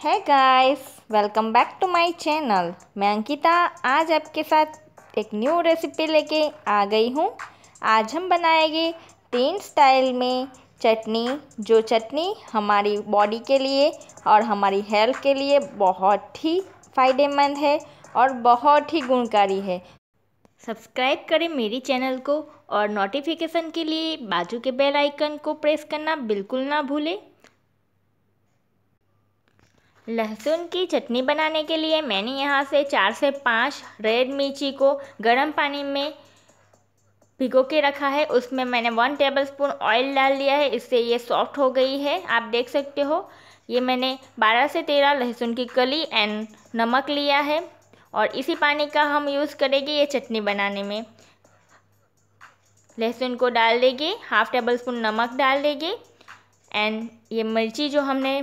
है guys welcome back to my channel मैं अंकिता, आज आपके साथ एक न्यू रेसिपी लेके आ गई हूँ। आज हम बनाएँगे तीन स्टाइल में चटनी, जो चटनी हमारी बॉडी के लिए और हमारी हेल्थ के लिए बहुत ही फ़ायदेमंद है और बहुत ही गुणकारी है। सब्सक्राइब करें मेरी चैनल को और नोटिफिकेशन के लिए बाजू के बेल आइकन को प्रेस करना बिल्कुल ना भूलें। लहसुन की चटनी बनाने के लिए मैंने यहाँ से चार से पाँच रेड मिर्ची को गर्म पानी में भिगो के रखा है। उसमें मैंने वन टेबल स्पून ऑयल डाल दिया है। इससे ये सॉफ्ट हो गई है। आप देख सकते हो, ये मैंने 12 से 13 लहसुन की कली एंड नमक लिया है और इसी पानी का हम यूज़ करेंगे ये चटनी बनाने में। लहसुन को डाल देंगे हाफ़ टेबल स्पून नमक डाल देंगे एंड ये मिर्ची जो हमने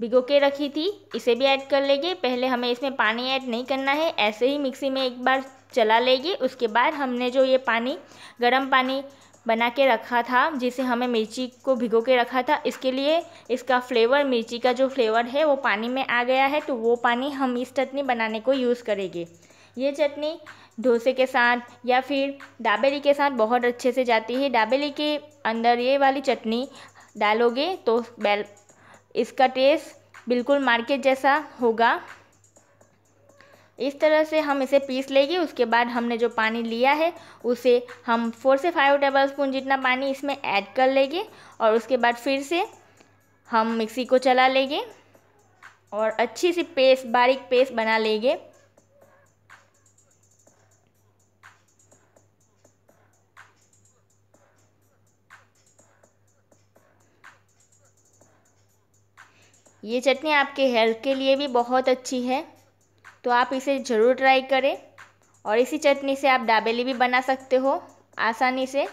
भिगो के रखी थी। इसे भी ऐड कर लेंगे। पहले हमें इसमें पानी ऐड नहीं करना है। ऐसे ही मिक्सी में एक बार चला लेंगे। उसके बाद हमने जो ये पानी, गर्म पानी बना के रखा था, जिसे हमें मिर्ची को भिगो के रखा था, इसके लिए इसका फ्लेवर मिर्ची का जो फ्लेवर है, वो पानी में आ गया है। तो वो पानी हम इस चटनी बनाने को यूज़ करेंगे। ये चटनी डोसे के साथ या फिर दाबेली के साथ बहुत अच्छे से जाती है। दाबेली के अंदर ये वाली चटनी डालोगे तो बेल इसका टेस्ट बिल्कुल मार्केट जैसा होगा। इस तरह से हम इसे पीस लेंगे, उसके बाद हमने जो पानी लिया है, उसे हम फोर से फाइव टेबल स्पून जितना पानी इसमें ऐड कर लेंगे और उसके बाद फिर से हम मिक्सी को चला लेंगे और अच्छी सी पेस्ट बारीक पेस्ट बना लेंगे। ये चटनी आपके हेल्थ के लिए भी बहुत अच्छी है तो आप इसे ज़रूर ट्राई करें और इसी चटनी से आप डाबेली भी बना सकते हो आसानी से।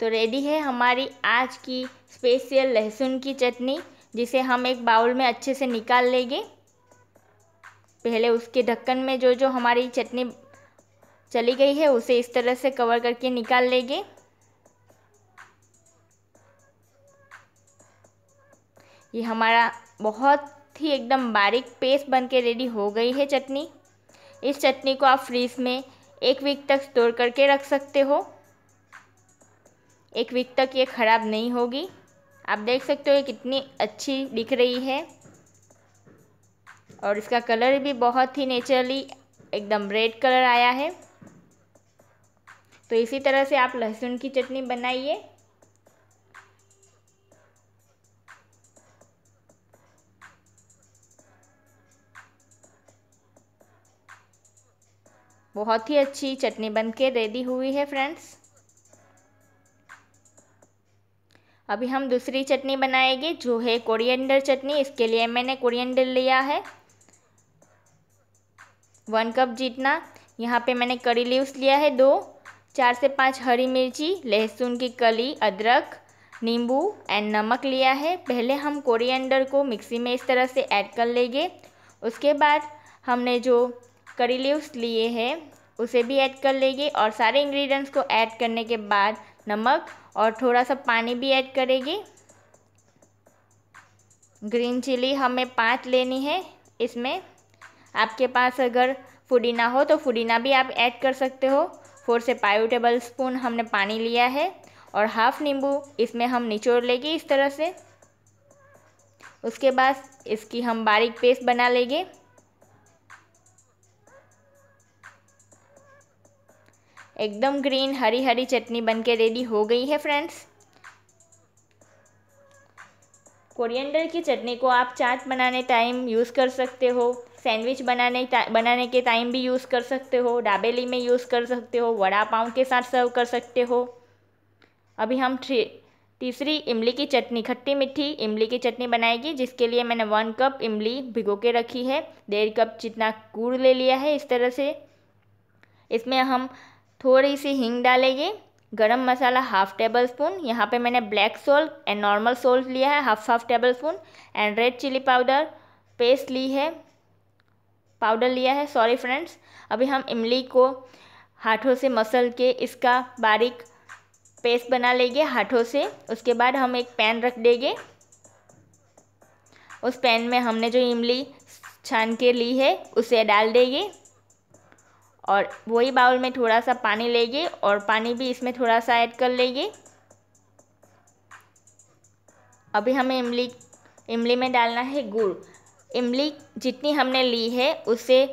तो रेडी है हमारी आज की स्पेशल लहसुन की चटनी, जिसे हम एक बाउल में अच्छे से निकाल लेंगे। पहले उसके ढक्कन में जो जो हमारी चटनी चली गई है, उसे इस तरह से कवर करके निकाल लेंगे। ये हमारा बहुत ही एकदम बारीक पेस्ट बन के रेडी हो गई है चटनी। इस चटनी को आप फ्रीज में एक वीक तक स्टोर करके रख सकते हो। एक वीक तक ये ख़राब नहीं होगी। आप देख सकते हो ये कितनी अच्छी दिख रही है। और इसका कलर भी बहुत ही नेचुरली एकदम रेड कलर आया है। तो इसी तरह से आप लहसुन की चटनी बनाइए। बहुत ही अच्छी चटनी बन के रेडी हुई है फ्रेंड्स। अभी हम दूसरी चटनी बनाएँगे, जो है कोरिएंडर चटनी। इसके लिए मैंने कोरिएंडर लिया है। वन कप जितना। यहाँ पे मैंने करी लीव्स लिया है दो। चार से पाँच हरी मिर्ची, लहसुन की कली, अदरक, नींबू एंड नमक लिया है। पहले हम कोरिएंडर को मिक्सी में इस तरह से ऐड कर लेंगे। उसके बाद हमने जो करी लीव्स लिए हैं, उसे भी ऐड कर लेंगे और सारे इंग्रेडिएंट्स को ऐड करने के बाद नमक और थोड़ा सा पानी भी ऐड करेंगे। ग्रीन चिली हमें पाँच लेनी है इसमें। आपके पास अगर पुदीना हो तो पुदीना भी आप ऐड कर सकते हो। फोर से फाइव टेबल स्पून हमने पानी लिया है और हाफ़ नींबू इसमें हम निचोड़ लेंगे इस तरह से। उसके बाद इसकी हम बारीक पेस्ट बना लेंगे। एकदम ग्रीन हरी हरी चटनी बनके रेडी हो गई है फ्रेंड्स। कोरिएंडर की चटनी को आप चाट बनाने टाइम यूज़ कर सकते हो। सैंडविच बनाने बनाने के टाइम भी यूज़ कर सकते हो डाबेली में यूज़ कर सकते हो, वड़ा पाव के साथ सर्व कर सकते हो। अभी हम तीसरी इमली की चटनी, खट्टी मीठी इमली की चटनी बनाएगी, जिसके लिए मैंने वन कप इमली भिगो के रखी है। डेढ़ कप जितना गुड़ ले लिया है इस तरह से। इसमें हम थोड़ी सी हींग डालेंगे, गरम मसाला हाफ़ टेबल स्पून यहाँ पे मैंने black salt and normal salt लिया है half half tablespoon and red chilli powder paste ली है। पाउडर लिया है सॉरी फ्रेंड्स अभी हम इमली को हाथों से मसल के इसका बारीक पेस्ट बना लेंगे हाथों से। उसके बाद हम एक पैन रख देंगे। उस पैन में हमने जो इमली छान के ली है, उसे डाल देंगे। और वही बाउल में थोड़ा सा पानी लेंगे और पानी भी इसमें थोड़ा सा ऐड कर लेंगे। अभी हमें इमली इमली में डालना है गुड़। इमली जितनी हमने ली है उससे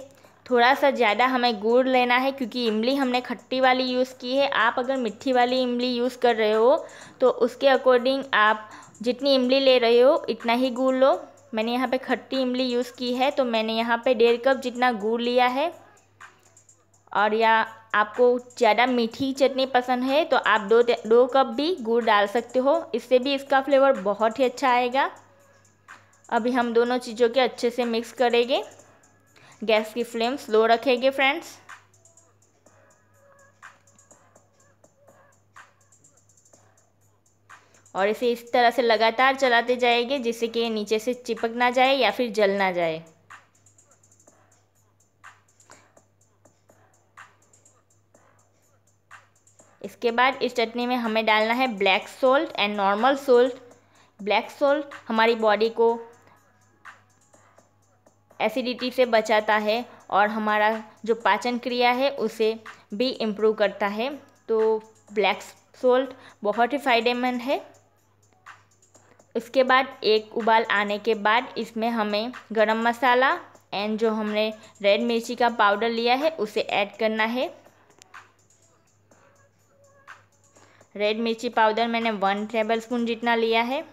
थोड़ा सा ज़्यादा हमें गुड़ लेना है, क्योंकि इमली हमने खट्टी वाली यूज़ की है। आप अगर मिट्टी वाली इमली यूज़ कर रहे हो तो उसके अकॉर्डिंग आप जितनी इमली ले रहे हो, इतना ही गुड़ लो। मैंने यहाँ पे खट्टी इमली यूज़ की है तो मैंने यहाँ पे डेढ़ कप जितना गुड़ लिया है। और या आपको ज़्यादा मीठी चटनी पसंद है तो आप दो दो कप भी गुड़ डाल सकते हो। इससे भी इसका फ्लेवर बहुत ही अच्छा आएगा। अभी हम दोनों चीज़ों के अच्छे से मिक्स करेंगे। गैस की फ्लेम स्लो रखेंगे फ्रेंड्स और इसे इस तरह से लगातार चलाते जाएँगे जिससे कि नीचे से चिपक ना जाए या फिर जल ना जाए। इसके बाद इस चटनी में हमें डालना है black salt and normal salt black salt हमारी बॉडी को एसिडिटी से बचाता है और हमारा जो पाचन क्रिया है, उसे भी इम्प्रूव करता है। तो ब्लैक सोल्ट बहुत ही फ़ायदेमंद है। उसके बाद एक उबाल आने के बाद इसमें हमें गरम मसाला एंड जो हमने रेड मिर्ची का पाउडर लिया है, उसे ऐड करना है। रेड मिर्ची पाउडर मैंने वन टेबल स्पून जितना लिया है।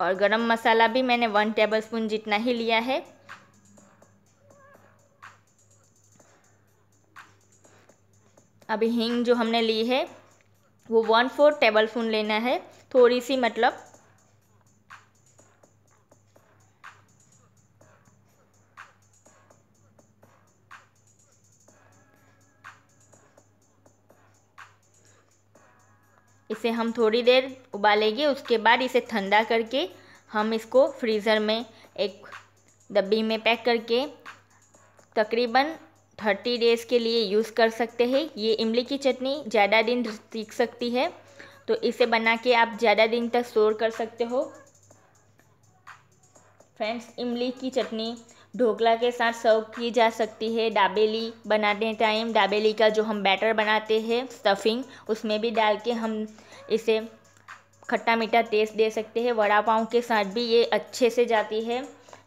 और गरम मसाला भी मैंने वन टेबल स्पून जितना ही लिया है। अभी हींग जो हमने ली है, वो वन फोर टेबल स्पून लेना है। थोड़ी सी मतलब इसे हम थोड़ी देर उबालेंगे, उसके बाद इसे ठंडा करके हम इसको फ्रीज़र में एक डब्बी में पैक करके तकरीबन थर्टी डेज़ के लिए यूज़ कर सकते हैं। ये इमली की चटनी ज़्यादा दिन टिक सकती है तो इसे बना के आप ज़्यादा दिन तक स्टोर कर सकते हो। फ्रेंड्स, इमली की चटनी ढोकला के साथ सर्व की जा सकती है। दाबेली बनाते टाइम दाबेली का जो हम बैटर बनाते हैं स्टफिंग उसमें भी डाल के हम इसे खट्टा मीठा टेस्ट दे सकते हैं। वड़ा पाव के साथ भी ये अच्छे से जाती है।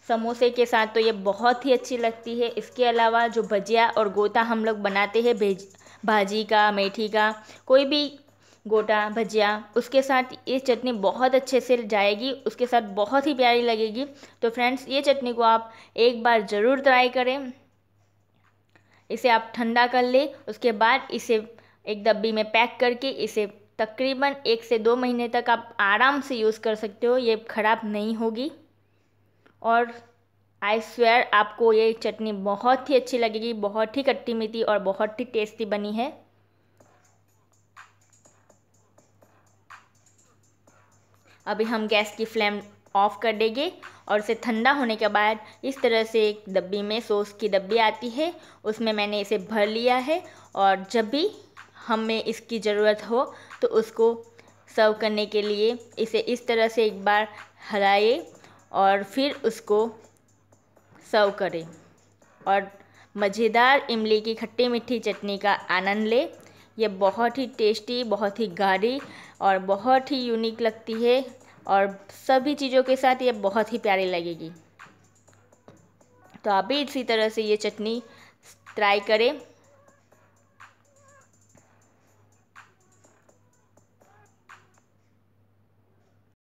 समोसे के साथ तो ये बहुत ही अच्छी लगती है। इसके अलावा जो भजिया और गोता हम लोग बनाते हैं, भेज, भाजी का, मेथी का, कोई भी गोटा, भजिया, उसके साथ ये चटनी बहुत अच्छे से जाएगी, उसके साथ बहुत ही प्यारी लगेगी। तो फ्रेंड्स ये चटनी को आप एक बार ज़रूर ट्राई करें। इसे आप ठंडा कर ले, उसके बाद इसे एक डब्बी में पैक करके इसे तकरीबन एक से दो महीने तक आप आराम से यूज़ कर सकते हो, ये ख़राब नहीं होगी। और आई स्वेयर आपको ये चटनी बहुत ही अच्छी लगेगी, बहुत ही खट्टी मीठी और बहुत ही टेस्टी बनी है। अभी हम गैस की फ्लेम ऑफ़ कर देंगे और इसे ठंडा होने के बाद इस तरह से एक डब्बी में सॉस की डब्बी आती है, उसमें मैंने इसे भर लिया है और जब भी हमें इसकी ज़रूरत हो तो उसको सर्व करने के लिए इसे इस तरह से एक बार हलाए और फिर उसको सर्व करें। और मज़ेदार इमली की खट्टी मीठी चटनी का आनंद ले। ये बहुत ही टेस्टी, बहुत ही गाढ़ी और बहुत ही यूनिक लगती है और सभी चीज़ों के साथ ये बहुत ही प्यारी लगेगी। तो आप भी इसी तरह से ये चटनी ट्राई करें।